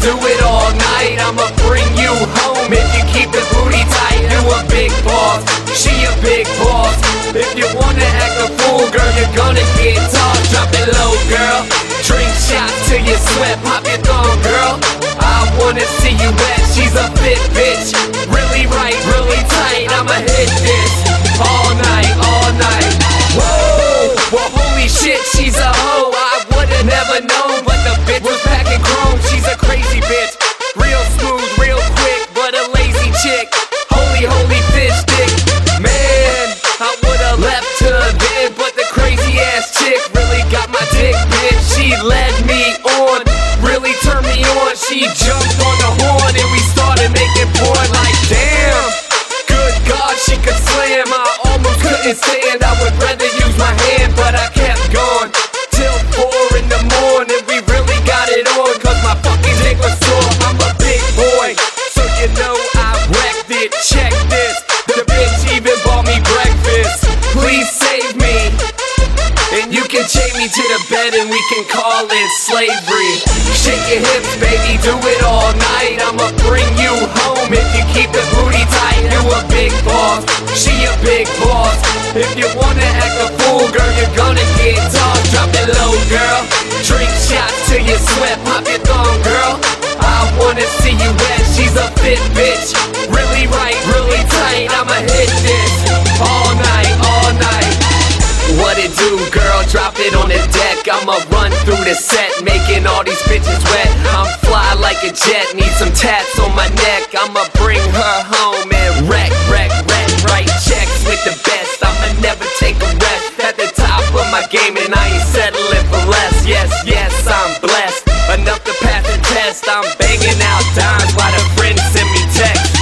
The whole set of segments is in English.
do it all night, I'ma bring you home. If you keep the booty tight, you a big boss. She a big boss. If you wanna act a fool, girl, you're gonna get tall Drop it low, girl. Drink shots till you sweat, pop your thong, girl. I wanna see you wet, she's a fit bitch. Really right, really tight, I'ma hit this All night, all and we can call it slavery. Shake your hips, baby, do it all night. I'ma bring you home if you keep the booty tight. You a big boss, she a big boss. If you wanna act a fool, girl, you're gonna get tossed. Drop it low, girl. Drink shots till you sweat, pop your thong, girl. I wanna see you wet. She's a fit bitch, really right, really tight. I'ma hit this all night, all night. What it do, girl? Drop it on the deck. I'ma run through the set, making all these bitches wet. I'm fly like a jet, need some tats on my neck. I'ma bring her home and wreck, wreck, wreck, write checks with the best. I'ma never take a rest. At the top of my game, and I ain't settling for less. Yes, yes, I'm blessed. Enough to pass the test. I'm banging out dimes while the friends send me texts.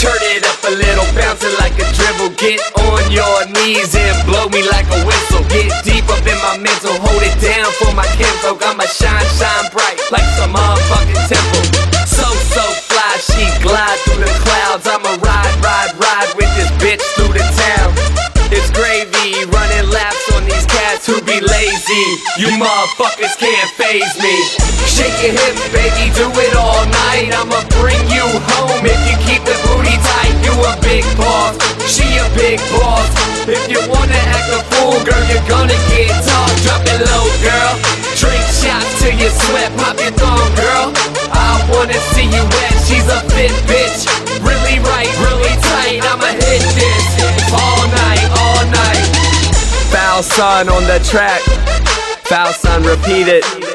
Turn it up a little, bounce it like a dribble. Get on your knees and blow me like a whistle. Get deep up in my mental, hold it down for my kinfolk. I'ma shine, shine bright like some motherfucking temple. So, so fly, she glide through the clouds. I'ma ride, ride, ride with this bitch through the town. It's gravy, running laps on these cats who be lazy. You motherfuckers can't phase me. Shake your hips, baby, do it all night. I'ma bring you home if you keep the booty tight. You a big boss, she a big boss. If you wanna act a fool, girl, you're gonna shots sweat, pop your thumb, girl. I wanna see you wet. She's a fit bitch, really right, really tight. I'ma hit this all night, all night. Foulson on the track. Foulson, repeat it.